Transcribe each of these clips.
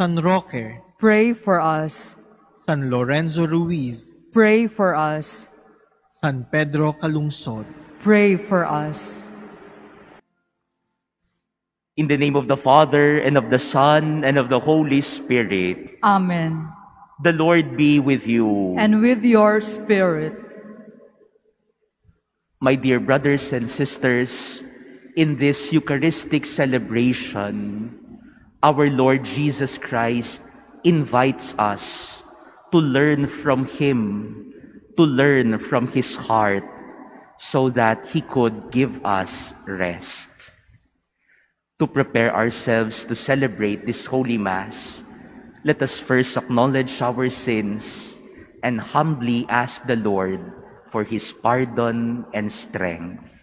San Roque. Pray for us. San Lorenzo Ruiz. Pray for us. San Pedro Calungsod. Pray for us. In the name of the Father, and of the Son, and of the Holy Spirit. Amen. The Lord be with you. And with your spirit. My dear brothers and sisters, in this Eucharistic celebration, our Lord Jesus Christ invites us to learn from Him, to learn from His heart, so that He could give us rest. To prepare ourselves to celebrate this Holy Mass, let us first acknowledge our sins and humbly ask the Lord for His pardon and strength.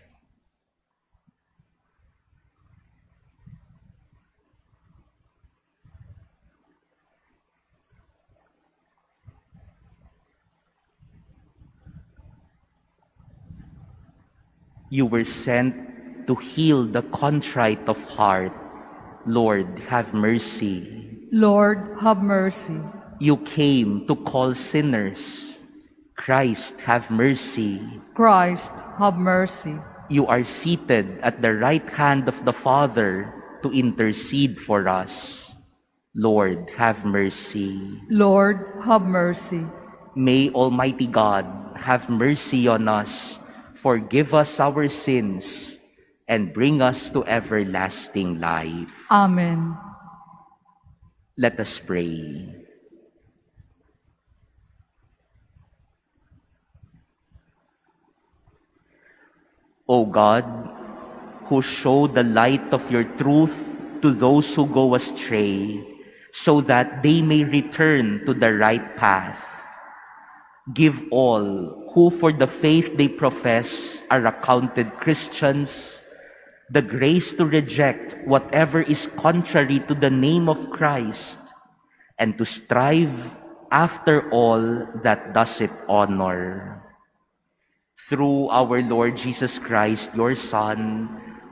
You were sent to heal the contrite of heart. Lord, have mercy. Lord, have mercy. You came to call sinners. Christ, have mercy. Christ, have mercy. You are seated at the right hand of the Father to intercede for us. Lord, have mercy. Lord, have mercy. May Almighty God have mercy on us, forgive us our sins, and bring us to everlasting life. Amen. Let us pray. O God, who show the light of your truth to those who go astray, so that they may return to the right path. Give all who for the faith they profess are accounted Christians the grace to reject whatever is contrary to the name of Christ and to strive after all that does it honor. Through our Lord Jesus Christ, your Son,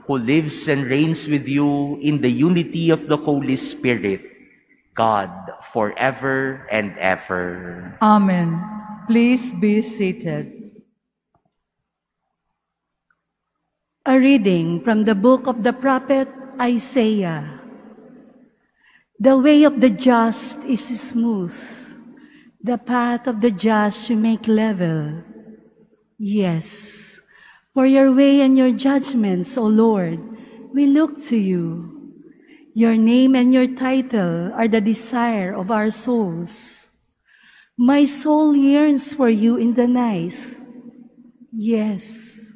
who lives and reigns with you in the unity of the Holy Spirit, God, forever and ever. Amen. Please be seated. A reading from the book of the prophet Isaiah. The way of the just is smooth, the path of the just you make level. Yes, for your way and your judgments, O Lord, we look to you. Your name and your title are the desire of our souls. My soul yearns for you in the night. Yes,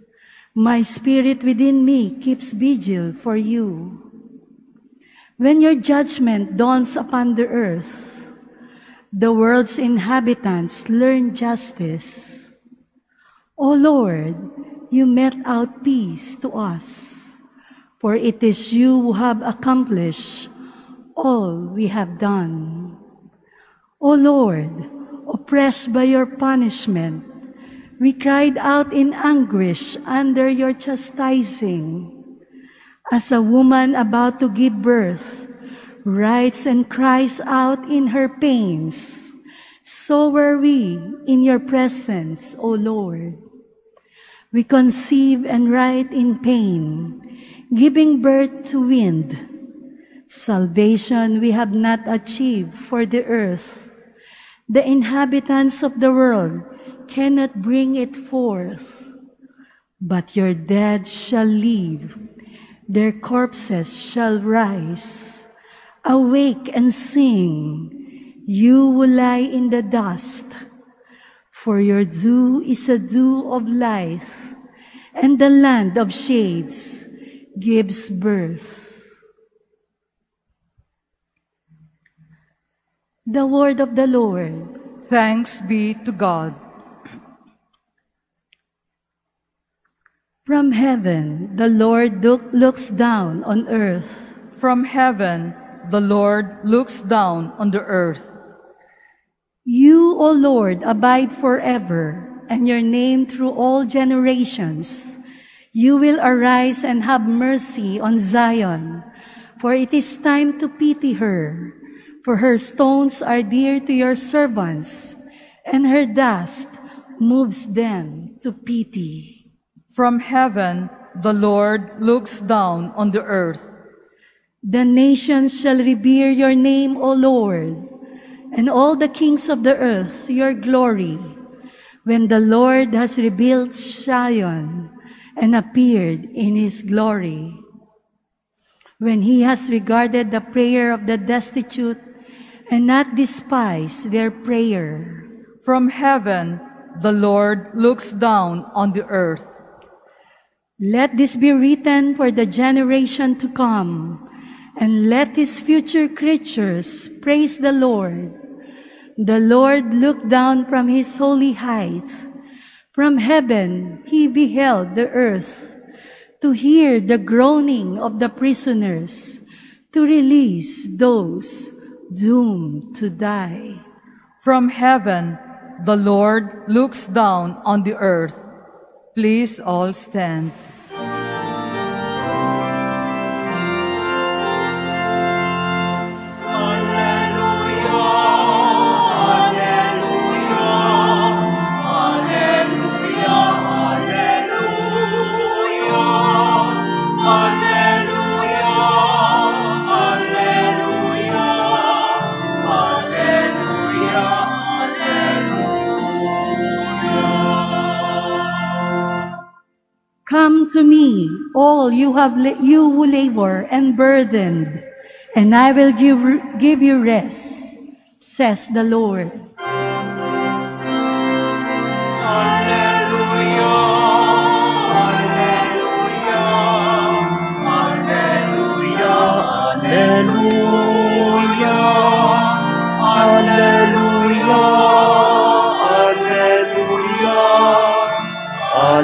my spirit within me keeps vigil for you. When your judgment dawns upon the earth, the world's inhabitants learn justice. O Lord, you met out peace to us, for it is you who have accomplished all we have done. O Lord, oppressed by your punishment, we cried out in anguish under your chastising. As a woman about to give birth writes and cries out in her pains, so were we in your presence, O Lord. We conceive and write in pain, giving birth to wind. Salvation we have not achieved for the earth. The inhabitants of the world cannot bring it forth. But your dead shall live, their corpses shall rise. Awake and sing, you will lie in the dust. For your dew is a dew of life, and the land of shades gives birth. The word of the Lord. Thanks be to God. From heaven, the Lord look, looks down on earth. From heaven, the Lord looks down on the earth. You, O Lord, abide forever, and your name through all generations. You will arise and have mercy on Zion, for it is time to pity her. For her stones are dear to your servants, and her dust moves them to pity. From heaven, the Lord looks down on the earth. The nations shall revere your name, O Lord, and all the kings of the earth your glory, when the Lord has rebuilt Zion and appeared in his glory. When he has regarded the prayer of the destitute and not despise their prayer. From heaven, the Lord looks down on the earth. Let this be written for the generation to come, and let his future creatures praise the Lord. The Lord looked down from his holy height. From heaven he beheld the earth to hear the groaning of the prisoners, to release those doomed to die. From heaven, the Lord looks down on the earth. Please all stand. To me, all you have you who labor and burdened, and I will give, give you rest, says the Lord.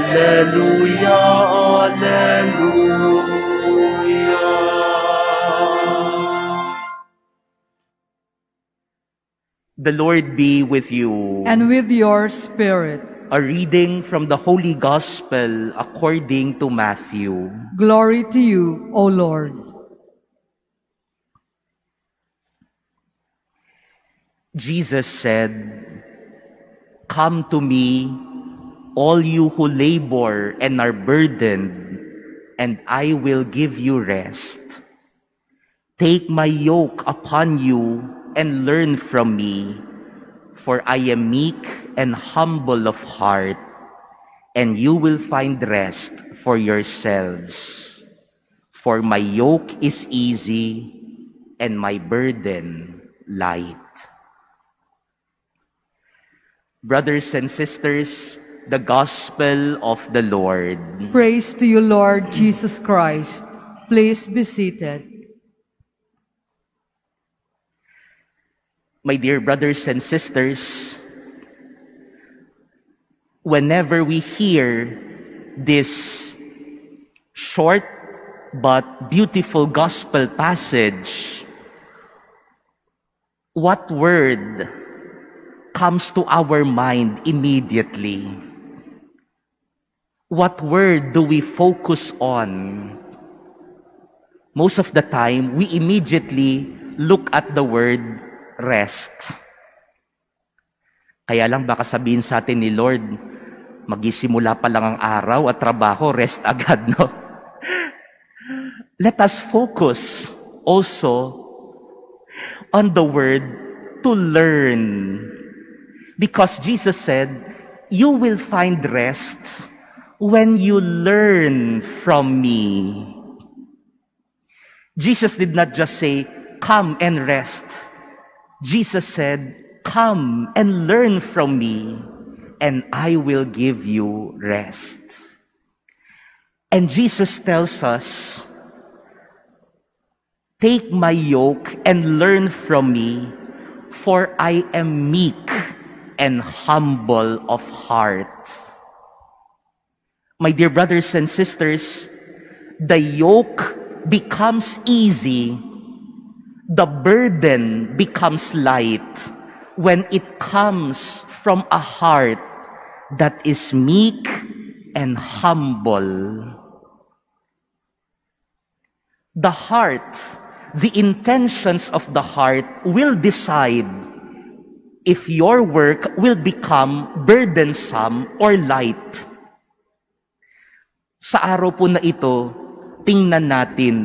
Alleluia, The Lord be with you. And with your spirit, A reading from the Holy Gospel according to Matthew. glory to you, O Lord. Jesus said, Come to me, all you who labor and are burdened, and I will give you rest. Take my yoke upon you and learn from me, for I am meek and humble of heart, and you will find rest for yourselves. For my yoke is easy and my burden light. Brothers and sisters, the gospel of the Lord. Praise to you, Lord Jesus Christ. Please be seated. My dear brothers and sisters, whenever we hear this short but beautiful gospel passage, what word comes to our mind immediately? What word do we focus on? Most of the time, we immediately look at the word rest. Kaya lang baka sabihin sa atin ni Lord, magisimula pa lang ang araw at trabaho, rest agad, no? Let us focus also on the word to learn. Because Jesus said, you will find rest when you learn from me. Jesus did not just say, come and rest. Jesus said, come and learn from me, and I will give you rest. And Jesus tells us, take my yoke and learn from me, for I am meek and humble of heart. My dear brothers and sisters, the yoke becomes easy, the burden becomes light when it comes from a heart that is meek and humble. The heart, the intentions of the heart will decide if your work will become burdensome or light. Sa araw po na ito, tingnan natin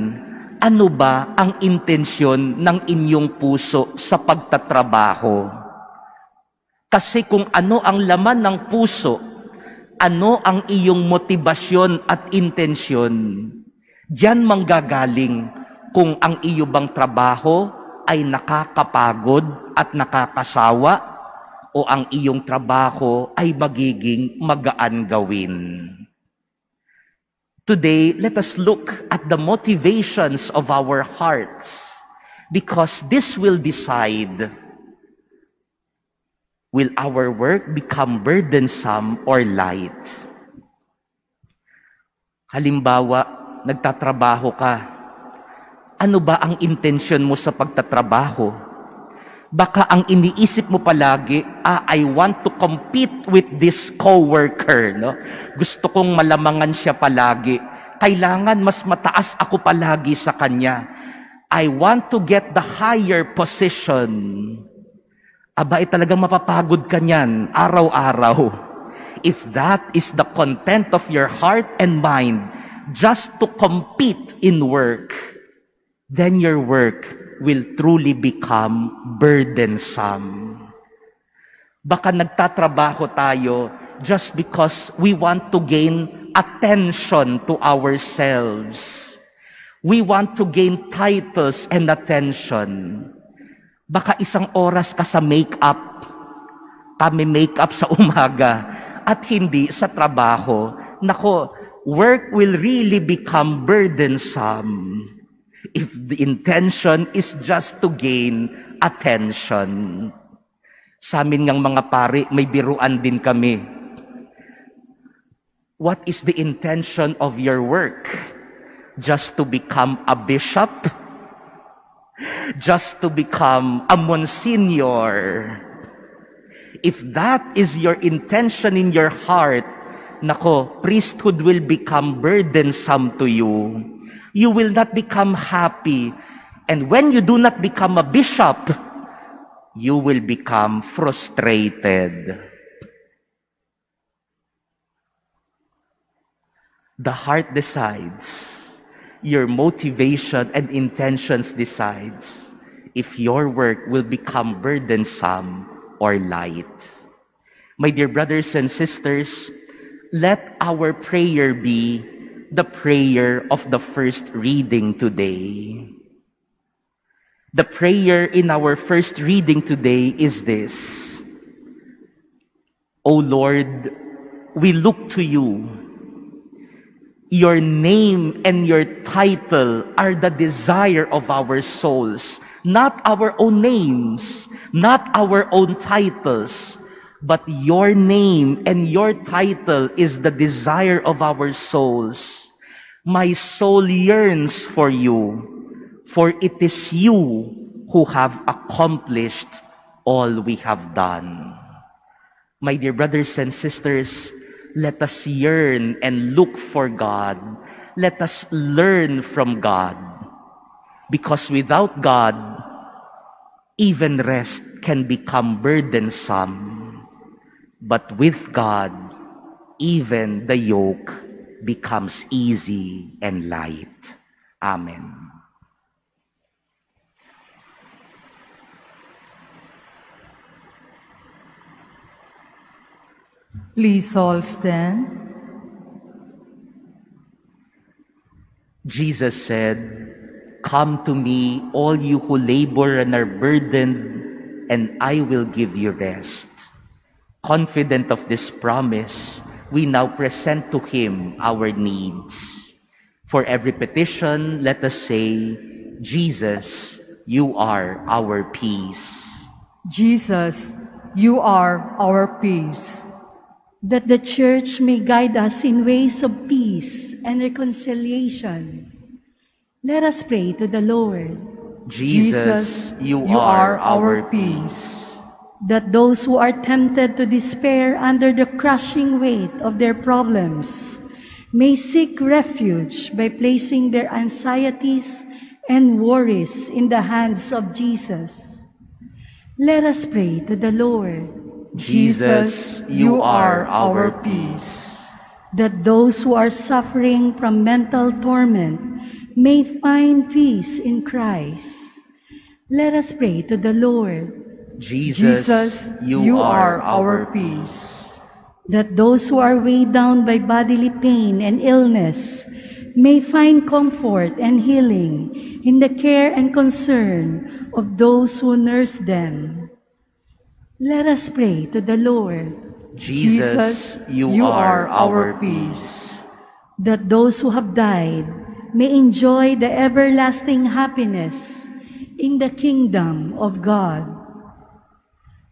ano ba ang intensyon ng inyong puso sa pagtatrabaho. Kasi kung ano ang laman ng puso, ano ang iyong motibasyon at intensyon, diyan manggagaling kung ang iyo bang trabaho ay nakakapagod at nakakasawa o ang iyong trabaho ay magiging magaan gawin. Today, let us look at the motivations of our hearts because this will decide will our work become burdensome or light. Halimbawa, nagtatrabaho ka. Ano ba ang intensyon mo sa pagtatrabaho? Baka ang iniisip mo palagi, ah, I want to compete with this coworker, no? Gusto kong malamangan siya palagi. Kailangan mas mataas ako palagi sa kanya. I want to get the higher position. Aba, eh, talagang mapapagod ka niyan, araw-araw. If that is the content of your heart and mind, just to compete in work, then your work will truly become burdensome. Baka nagtatrabaho tayo just because we want to gain attention to ourselves. We want to gain titles and attention. Baka isang oras ka sa make-up, kami make-up sa umaga, at hindi sa trabaho. Nako, work will really become burdensome if the intention is just to gain attention. Sa amin ngang mga pari, may biruan din kami. What is the intention of your work? Just to become a bishop? Just to become a monsignor? If that is your intention in your heart, nako, priesthood will become burdensome to you you will not become happy. And when you do not become a bishop, you will become frustrated. The heart decides. Your motivation and intentions decides if your work will become burdensome or light. My dear brothers and sisters, let our prayer be the prayer of the first reading today. The prayer in our first reading today is this. O Lord, we look to you. Your name and your title are the desire of our souls, not our own names, not our own titles, but your name and your title is the desire of our souls. My soul yearns for you, for it is you who have accomplished all we have done. My dear brothers and sisters, let us yearn and look for God. Let us learn from God. Because without God, even rest can become burdensome. But with God, even the yoke becomes easy and light. Amen. Please all stand. Jesus said, Come to me, all you who labor and are burdened, and I will give you rest. Confident of this promise, we now present to Him our needs. For every petition, let us say, Jesus, you are our peace. Jesus, you are our peace. That the church may guide us in ways of peace and reconciliation. Let us pray to the Lord. Jesus, you, are, our peace. That those who are tempted to despair under the crushing weight of their problems may seek refuge by placing their anxieties and worries in the hands of Jesus. Let us pray to the Lord. Jesus, you are our peace. That those who are suffering from mental torment may find peace in Christ. Let us pray to the Lord. Jesus, Jesus, you, are, our peace. that those who are weighed down by bodily pain and illness may find comfort and healing in the care and concern of those who nurse them. Let us pray to the Lord Jesus, you, are, our peace. that those who have died may enjoy the everlasting happiness in the kingdom of God.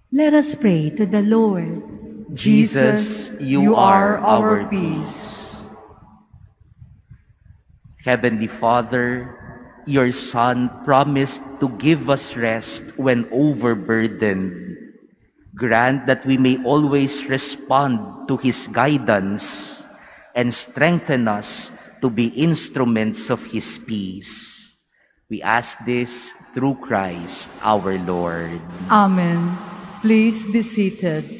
Let us pray to the Lord. Jesus, you are our peace. Heavenly Father, your Son promised to give us rest when overburdened. Grant that we may always respond to His guidance and strengthen us to be instruments of His peace. We ask this through Christ our Lord. Amen. Please be seated.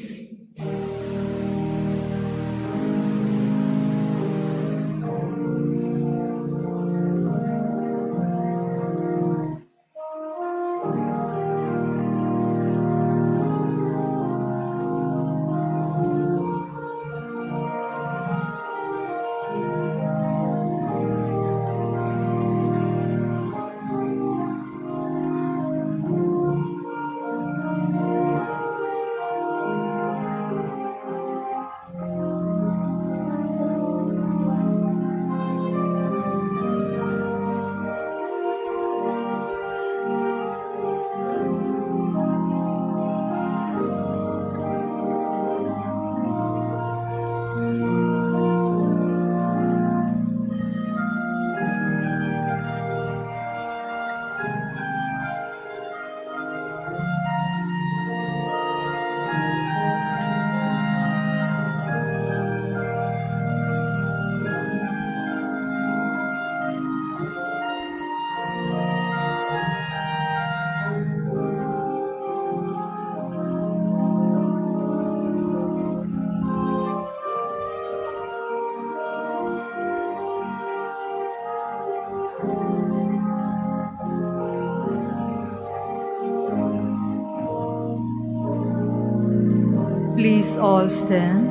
All stand.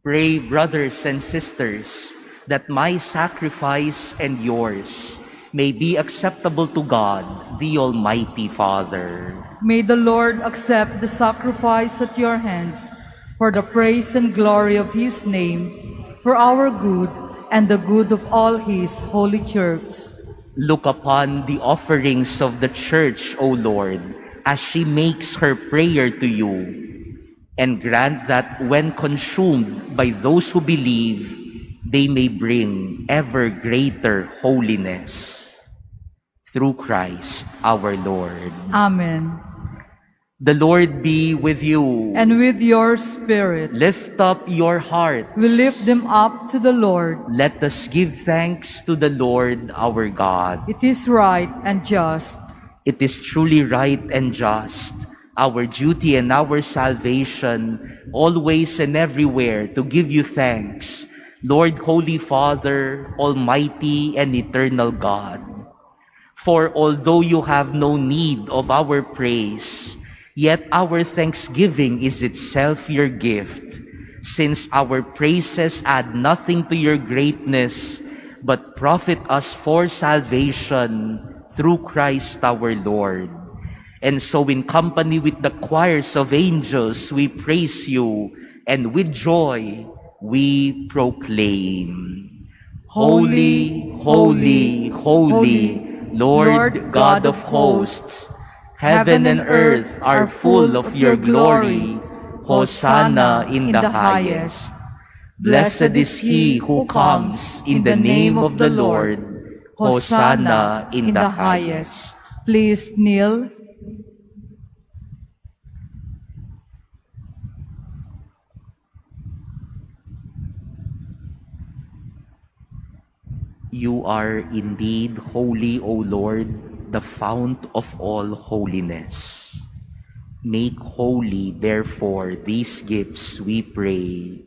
Pray, brothers and sisters, that my sacrifice and yours may be acceptable to God, the Almighty Father. May the Lord accept the sacrifice at your hands for the praise and glory of his name, for our good and the good of all his holy church. Look upon the offerings of the church, O Lord, as she makes her prayer to you, and grant that when consumed by those who believe, they may bring ever greater holiness. Through Christ our Lord. Amen. The Lord be with you. And with your spirit, Lift up your hearts. we lift them up to the Lord. Let us give thanks to the Lord our God. It is right and just. It is truly right and just, our duty and our salvation, always and everywhere to give you thanks, Lord, Holy Father, Almighty and Eternal God. For although you have no need of our praise, yet our thanksgiving is itself your gift, since our praises add nothing to your greatness, but profit us for salvation through Christ our Lord. And so in company with the choirs of angels, we praise you, and with joy we proclaim. Holy, holy, holy, Lord God of hosts, heaven and earth are full of your glory. Hosanna in the highest. Blessed is he who comes in the name of the Lord. Hosanna in the highest. Please kneel. You are indeed holy, O Lord, the fount of all holiness. Make holy, therefore, these gifts, we pray,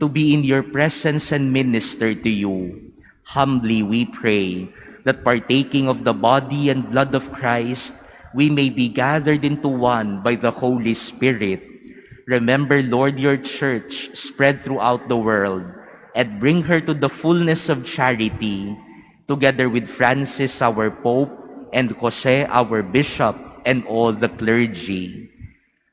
to be in your presence and minister to you. Humbly we pray that partaking of the body and blood of Christ, we may be gathered into one by the Holy Spirit. Remember, Lord, your church spread throughout the world and bring her to the fullness of charity, together with Francis, our Pope, and Jose, our Bishop, and all the clergy.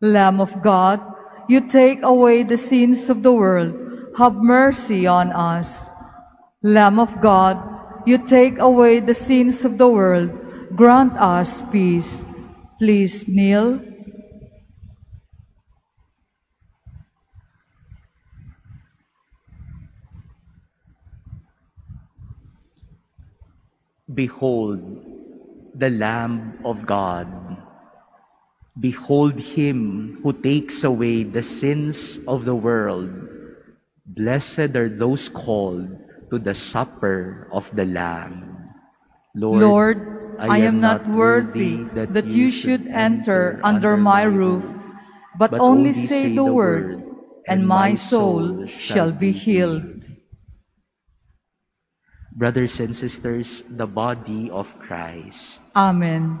Lamb of God, you take away the sins of the world. Have mercy on us. Lamb of God, you take away the sins of the world. Grant us peace. Please kneel. Behold the Lamb of God. Behold him who takes away the sins of the world. Blessed are those called to the supper of the Lamb. Lord, I, am not worthy that, you should enter under my roof, but only say the word, and my soul shall be healed. Brothers and sisters, the body of Christ. Amen.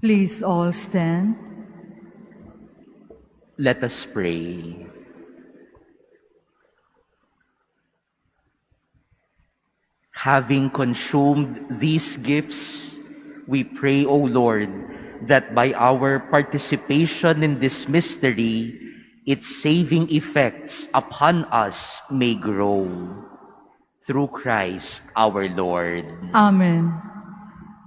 Please all stand. Let us pray. Having consumed these gifts, we pray, O Lord, that by our participation in this mystery, its saving effects upon us may grow. Through Christ our Lord. Amen.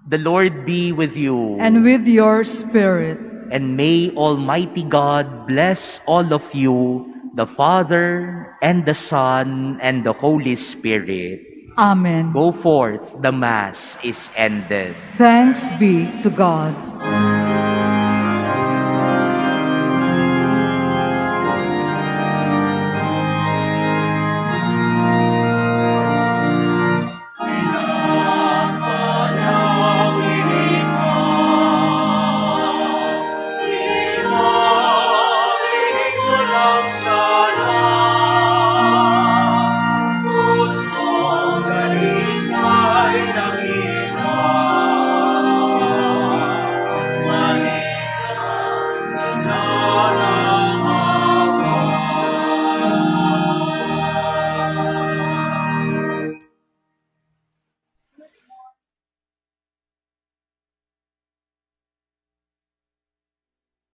The Lord be with you. And with your spirit. And may Almighty God bless all of you, the Father, and the Son, and the Holy Spirit. Amen. Go forth, the Mass is ended. Thanks be to God.